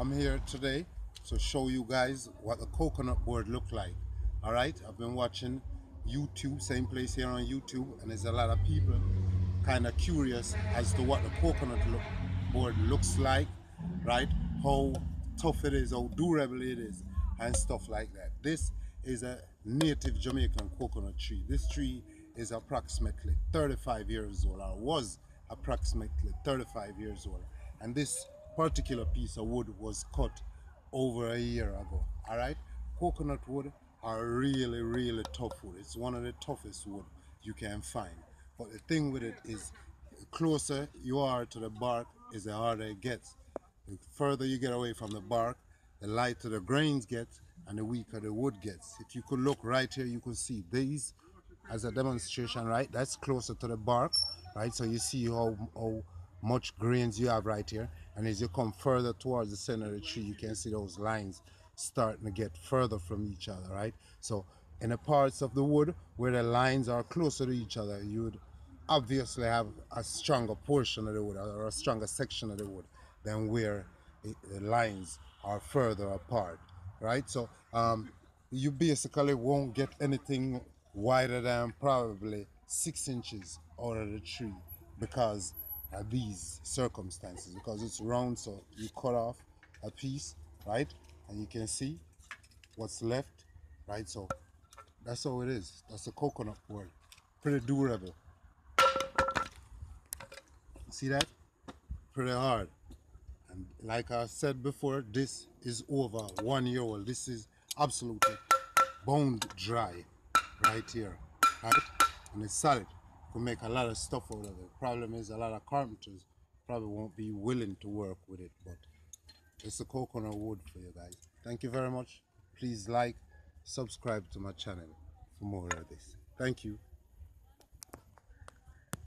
I'm here today to show you guys what the coconut board look like. All right, I've been watching YouTube, same place here on YouTube, and there's a lot of people kind of curious as to what the coconut look, board looks like, right? How tough it is, how durable it is, and stuff like that. This is a native Jamaican coconut tree. This tree is approximately 35 years old, or was approximately 35 years old. And this particular piece of wood was cut over a year ago. All right, coconut wood are really, really tough wood. It's one of the toughest wood you can find. But the thing with it is, closer you are to the bark, is the harder it gets. The further you get away from the bark, the lighter the grains get, and the weaker the wood gets. If you could look right here, you could see these as a demonstration, right? That's closer to the bark, right? So you see how, how much grains you have right here. And as you come further towards the center of the tree, you can see those lines starting to get further from each other, right? So in the parts of the wood where the lines are closer to each other, you would obviously have a stronger portion of the wood or a stronger section of the wood than where the lines are further apart, right? So um, you basically won't get anything wider than probably six inches out of the tree because of these circumstances because it's round so you cut off a piece right? And you can see what's left right? So that's how it is. That's a coconut board pretty durable. See that? Pretty hard. And like I said before this is over one year old. This is absolutely bone dry right here right? And it's solid could make a lot of stuff out of it. Problem is a lot of carpenters probably won't be willing to work with it but it's a coconut wood for you guys. Thank you very much. Please like subscribe to my channel for more of this. Thank you